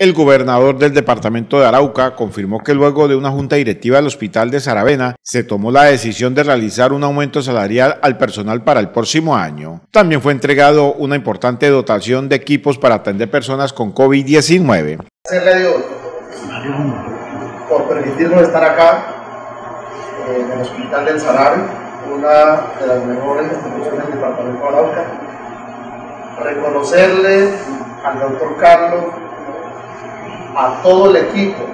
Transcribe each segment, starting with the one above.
El gobernador del departamento de Arauca confirmó que luego de una junta directiva del hospital de Saravena se tomó la decisión de realizar un aumento salarial al personal para el próximo año. También fue entregado una importante dotación de equipos para atender personas con COVID-19. por permitirnos estar acá eh, en el hospital del Sarave, una de las mejores instituciones del departamento de Arauca. Reconocerle al doctor Carlos a todo el equipo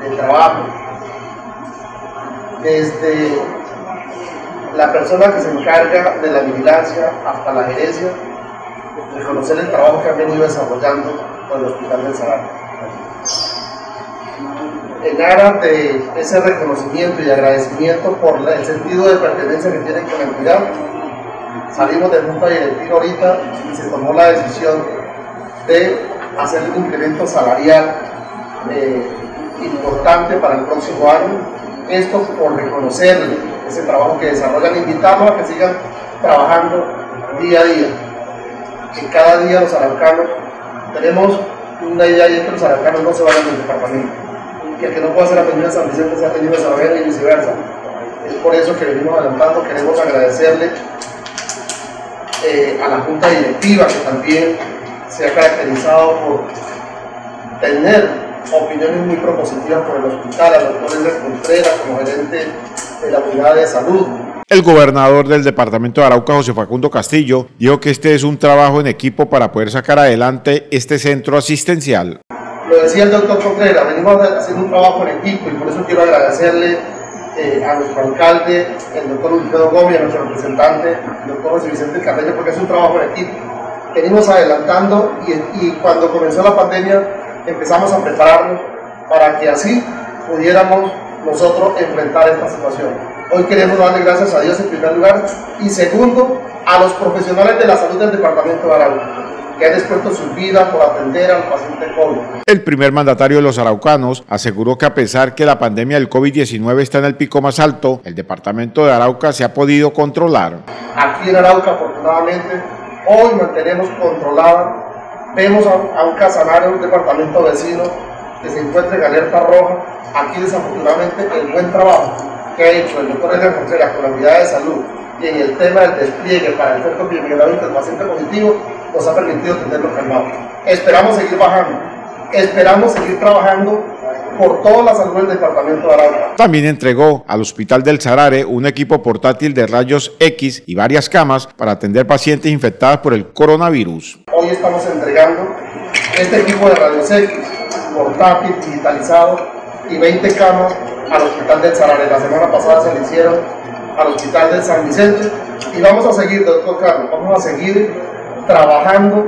de trabajo, desde la persona que se encarga de la vigilancia hasta la gerencia, reconocer el trabajo que han venido desarrollando con el Hospital del Salar. En aras de ese reconocimiento y agradecimiento por el sentido de pertenencia que tienen con la entidad, salimos de junta directiva ahorita y se tomó la decisión de hacer un incremento salarial eh, importante para el próximo año. Esto por reconocerle ese trabajo que desarrollan, invitarlos a que sigan trabajando día a día. Que cada día los araucanos tenemos una idea y es que los araucanos no se vayan del departamento. Que el que no pueda ser atendido en San Vicente sea atendido en San y viceversa. Es por eso que venimos adelantando, queremos agradecerle eh, a la Junta Directiva que también se ha caracterizado por tener opiniones muy propositivas por el hospital, al doctor Andrés Contreras como gerente de la unidad de salud. El gobernador del departamento de Arauca, José Facundo Castillo, dijo que este es un trabajo en equipo para poder sacar adelante este centro asistencial. Lo decía el doctor Contreras, venimos haciendo un trabajo en equipo y por eso quiero agradecerle eh, a nuestro alcalde, el doctor Wilfredo Gómez, a nuestro representante, el doctor José Vicente Carreño, porque es un trabajo en equipo venimos adelantando y, cuando comenzó la pandemia empezamos a prepararnos para que así pudiéramos nosotros enfrentar esta situación. Hoy queremos darle gracias a Dios en primer lugar y segundo a los profesionales de la salud del departamento de Arauca que han expuesto su vida por atender al paciente COVID. El primer mandatario de los araucanos aseguró que a pesar que la pandemia del COVID-19 está en el pico más alto, el departamento de Arauca se ha podido controlar. Aquí en Arauca, afortunadamente, Hoy mantenemos controlada. Vemos a, un casanario, un departamento vecino que se encuentra en alerta roja. Aquí desafortunadamente el buen trabajo que ha hecho el doctor de Contreras con la unidad de salud y en el tema del despliegue para el efecto epidemiológico del paciente positivo nos ha permitido tenerlo calmado. Esperamos seguir bajando, esperamos seguir trabajando por toda la salud del departamento de Arauca. También entregó al Hospital del Sarare un equipo portátil de rayos X y varias camas para atender pacientes infectados por el coronavirus. Hoy estamos entregando este equipo de rayos X portátil, digitalizado y 20 camas al Hospital del Sarare. La semana pasada se le hicieron al Hospital del San Vicente y vamos a seguir, doctor Carlos, vamos a seguir trabajando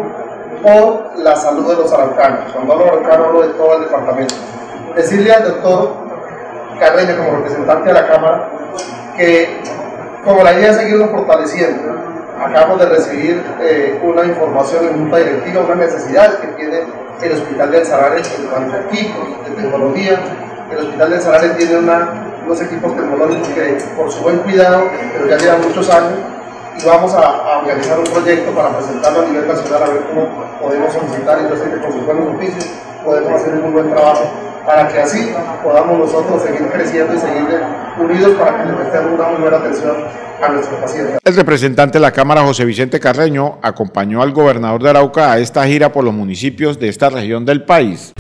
por la salud de los araucanos. Cuando hablo araucanos hablo de todo el departamento decirle al doctor Carreño como representante de la Cámara que como la idea es seguirnos fortaleciendo, acabamos de recibir eh, una información en junta directiva, una necesidad que tiene el Hospital del Sarare en cuanto a equipos de tecnología. El Hospital del Sarare tiene unos equipos tecnológicos que por su buen cuidado, pero ya llevan muchos años, y vamos a, organizar un proyecto para presentarlo a nivel nacional a ver cómo podemos solicitar sé que con sus buenos oficios podemos hacer un buen trabajo para que así podamos nosotros seguir creciendo y seguir unidos para que le prestemos una muy buena atención a nuestros pacientes. El representante de la Cámara, José Vicente Carreño, acompañó al gobernador de Arauca a esta gira por los municipios de esta región del país.